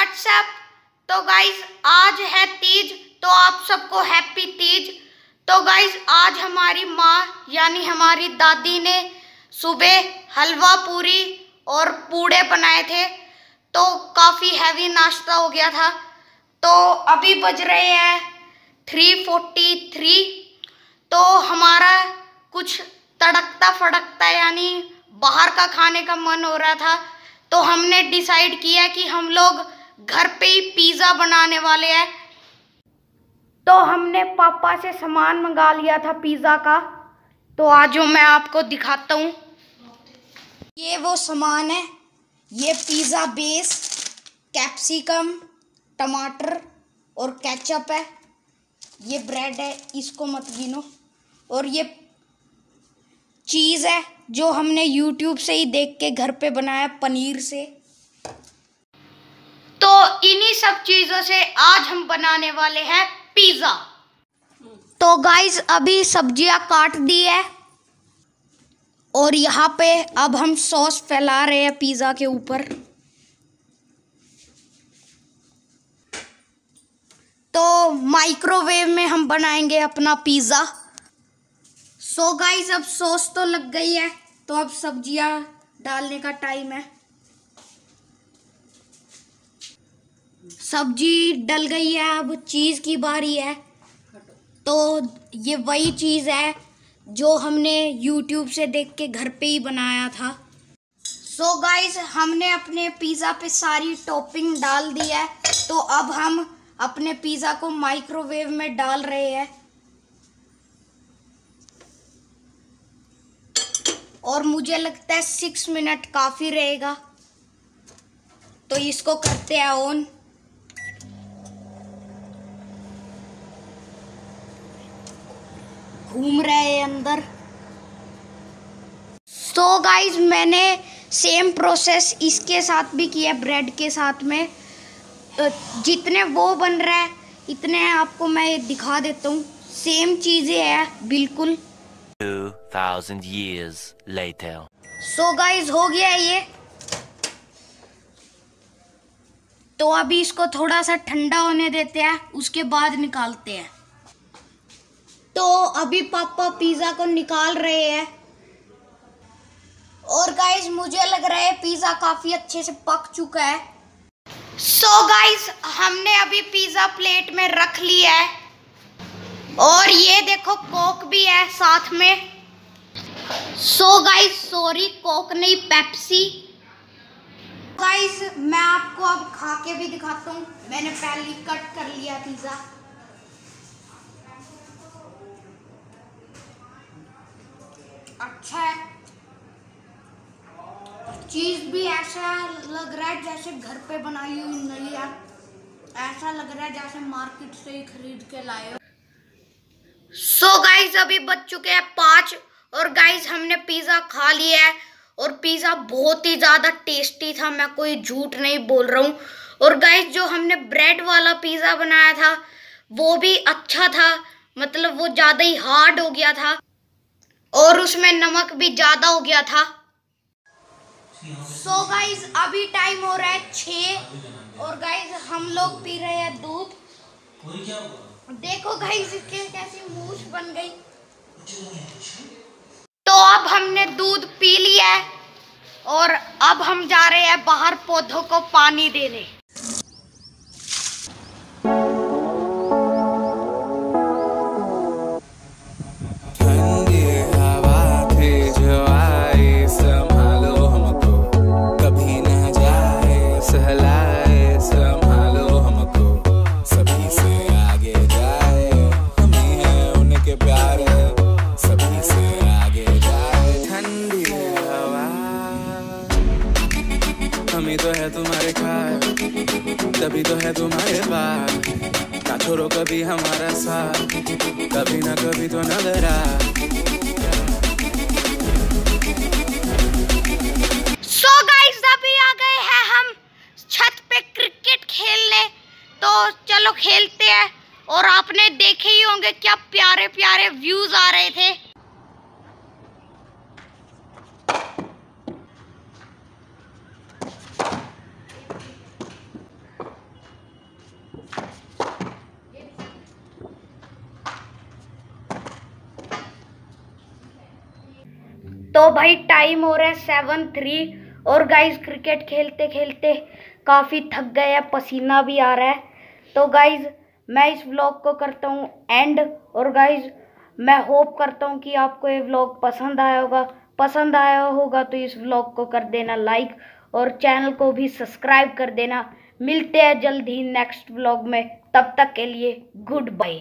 WhatsApp तो guys आज है तीज तो आप सबको हैप्पी तीज। तो गाइज़ आज हमारी माँ, यानी हमारी दादी ने सुबह हलवा पूरी और पूड़े बनाए थे। तो काफ़ी हैवी नाश्ता हो गया था। तो अभी बज रहे हैं थ्री फोर्टी थ्री तो हमारा कुछ तड़कता फड़कता यानी बाहर का खाने का मन हो रहा था। तो हमने डिसाइड किया कि हम लोग घर पे ही पिज़्ज़ा बनाने वाले हैं। तो हमने पापा से सामान मंगा लिया था पिज़्ज़ा का। तो आज जो मैं आपको दिखाता हूँ। ये वो सामान है। ये पिज़्ज़ा बेस कैप्सिकम टमाटर और केचप है। ये ब्रेड है इसको मत गिनो। और ये चीज़ है जो हमने यूट्यूब से ही देख के घर पे बनाया पनीर से। तो इन्हीं सब चीज़ों से आज हम बनाने वाले हैं पिज़्ज़ा। तो गाइस अभी सब्ज़ियाँ काट दी है। और यहाँ पे अब हम सॉस फैला रहे हैं पिज़्ज़ा के ऊपर। तो माइक्रोवेव में हम बनाएँगे अपना पिज़्ज़ा। सो गाइस अब सॉस तो लग गई है तो अब सब्ज़ियाँ डालने का टाइम है। सब्ज़ी डल गई है, अब चीज़ की बारी है। तो ये वही चीज़ है जो हमने यूट्यूब से देख के घर पे ही बनाया था। सो so गाइस हमने अपने पिज़्ज़ा पे सारी टॉपिंग डाल दी है। तो अब हम अपने पिज़्ज़ा को माइक्रोवेव में डाल रहे हैं। और मुझे लगता है सिक्स मिनट काफ़ी रहेगा। तो इसको करते हैं ऑन घूम रहे हैं अंदर। सो so गाइस मैंने सेम प्रोसेस इसके साथ भी किया ब्रेड के साथ में। जितने वो बन रहा है इतने आपको मैं दिखा देता हूँ। सेम चीज़ें हैं बिल्कुल। 2000 years later. So so guys हो गया है ये। तो अभी इसको थोड़ा सा ठंडा होने देते हैं उसके बाद निकालते हैं। तो अभी पापा पिज़्ज़ा को निकाल रहे हैं। और गाइस मुझे लग रहा है पिज़्ज़ा काफ़ी अच्छे से पक चुका है। सो so गाइस हमने अभी पिज़्ज़ा प्लेट में रख लिया है। और ये देखो कोक भी है साथ में। सो गाइस सॉरी कोक नहीं, पेप्सी। गाइस मैं आपको अब खा के भी दिखाता हूँ। मैंने पहले कट कर लिया पिज़्ज़ा। अच्छा है। चीज़ भी ऐसा लग रहा है जैसे घर पे बनाई हुई नहीं है। ऐसा लग रहा है जैसे मार्केट से ही खरीद के लाए हो। सो गाइस अभी बच चुके हैं पाँच और गाइस हमने पिज़्ज़ा खा लिया है और पिज़्ज़ा बहुत ही ज़्यादा टेस्टी था, मैं कोई झूठ नहीं बोल रहा हूँ। और गाइस जो हमने ब्रेड वाला पिज़्ज़ा बनाया था, वो भी अच्छा था मतलब वो ज़्यादा ही हार्ड हो गया था। और उसमें नमक भी ज़्यादा हो गया था। सो so गाइस अभी टाइम हो रहा है छः और गाइज़ हम लोग पी रहे हैं दूध। देखो गाइज़ इसके कैसी मूछ बन गई। तो अब हमने दूध पी लिया है और अब हम जा रहे हैं बाहर पौधों को पानी देने। कमी तो है तुम्हारे खाए, तभी तो है तुम्हारे पास ना छोड़ो कभी हमारा साथ, कभी ना कभी तो नज़र आ अभी आ गए हैं हम छत पे क्रिकेट खेलने। तो चलो खेलते हैं, और आपने देखे ही होंगे क्या प्यारे प्यारे व्यूज़ आ रहे थे। तो भाई टाइम हो रहा है सेवन थ्री और गाइज़ क्रिकेट खेलते खेलते काफ़ी थक गए हैं, पसीना भी आ रहा है। तो गाइज़ मैं इस व्लॉग को करता हूँ एंड और गाइज़ मैं होप करता हूँ कि आपको ये व्लॉग पसंद आया होगा। पसंद आया होगा तो इस व्लॉग को कर देना लाइक और चैनल को भी सब्सक्राइब कर देना। मिलते हैं जल्द ही नेक्स्ट व्लॉग में। तब तक के लिए गुड बाय